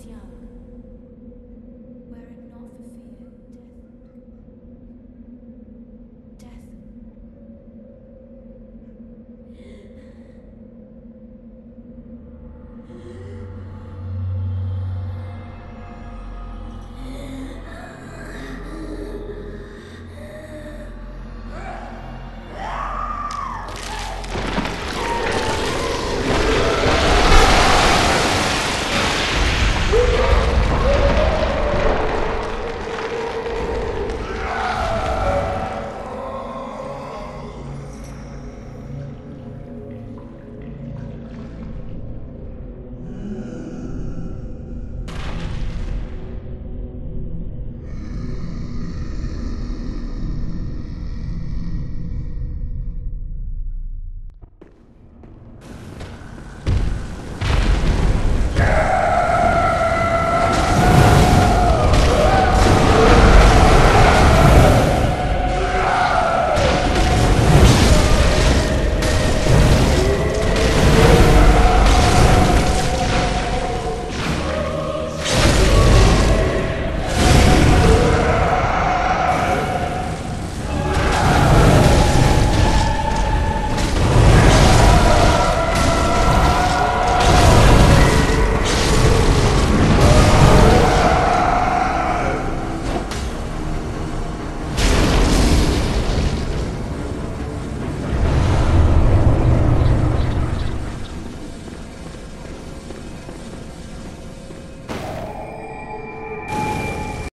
Tiana.